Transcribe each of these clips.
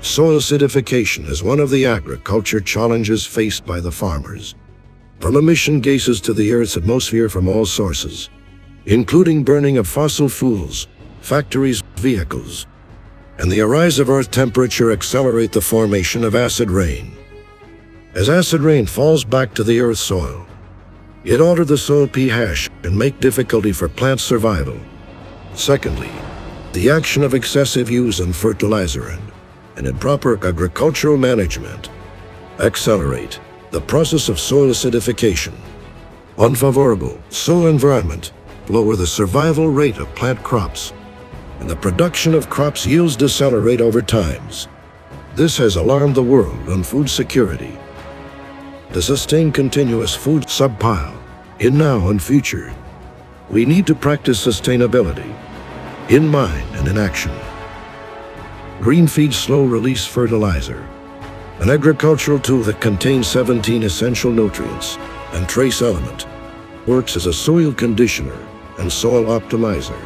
Soil acidification is one of the agriculture challenges faced by the farmers. From emission gases to the Earth's atmosphere from all sources, including burning of fossil fuels, factories, vehicles, and the rise of Earth temperature accelerate the formation of acid rain. As acid rain falls back to the Earth's soil, it alter the soil pH and make difficulty for plant survival. Secondly, the action of excessive use of fertilizer and, and improper agricultural management accelerate the process of soil acidification. Unfavorable soil environment lower the survival rate of plant crops, and the production of crops yields decelerate over times. This has alarmed the world on food security. To sustain continuous food subpile, in now and future, we need to practice sustainability, in mind and in action. Greenfeed Slow Release Fertilizer, an agricultural tool that contains 17 essential nutrients and trace element, works as a soil conditioner and soil optimizer.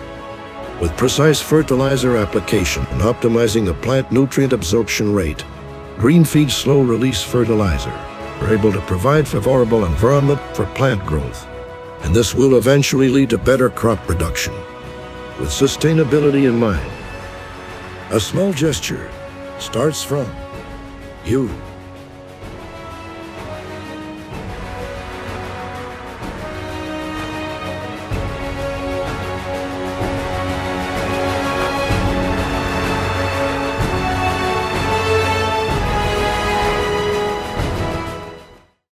With precise fertilizer application and optimizing the plant nutrient absorption rate, Greenfeed Slow Release Fertilizer are able to provide favorable environment for plant growth, and this will eventually lead to better crop production. With sustainability in mind, a small gesture starts from you.